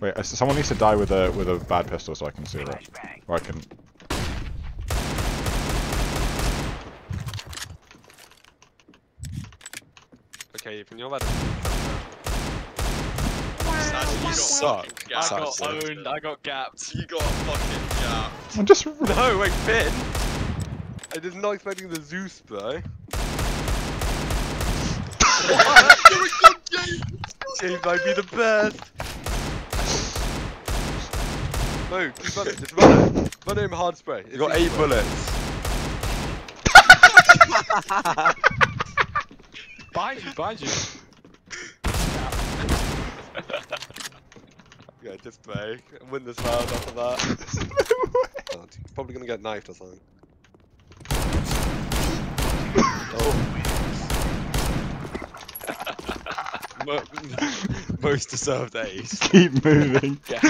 Wait, uh, someone needs to die with a with a bad pistol so I can see that. Or I can. Okay, Ethan, you're about to. Sash, you Suck. I gapped. got Sash. owned. I got gapped. You got fucking gapped. I'm just. No, wait, Finn. I did not expecting the Zeus, bro. You're a good game. James might be the best. No, just run it. Just run it. Run him hard spray. You got eight bullets. Behind you, behind you. Yeah, just spray. And win this round after that. Oh, he's probably gonna get knifed or something. Oh. Mo- Most deserved ace. Keep moving. Yeah.